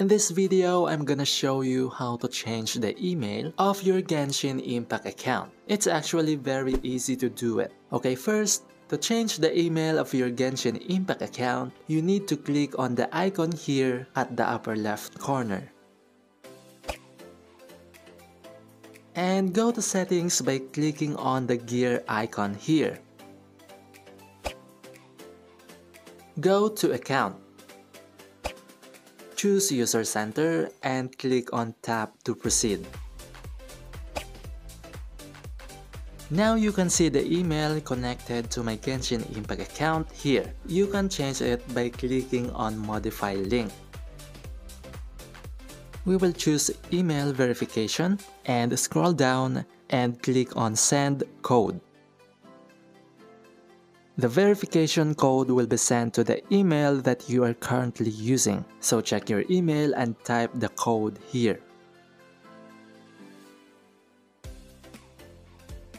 In this video, I'm gonna show you how to change the email of your Genshin Impact account. It's actually very easy to do it. Okay, first, to change the email of your Genshin Impact account, you need to click on the icon here at the upper left corner. And go to settings by clicking on the gear icon here. Go to account Choose User Center and click on Tap to proceed. Now you can see the email connected to my Genshin Impact account here. You can change it by clicking on Modify Link. We will choose Email Verification and scroll down and click on Send Code. The verification code will be sent to the email that you are currently using, so check your email and type the code here.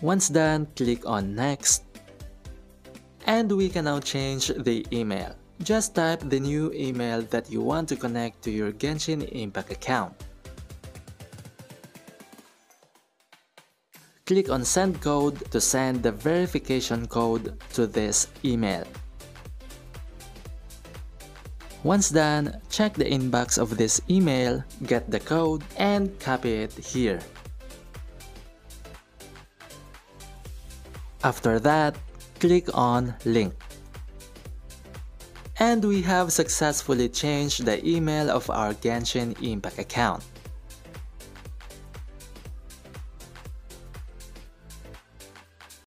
Once done, click on Next. And we can now change the email. Just type the new email that you want to connect to your Genshin Impact account. Click on Send Code to send the verification code to this email. Once done, check the inbox of this email, get the code, and copy it here. After that, click on Link. And we have successfully changed the email of our Genshin Impact account.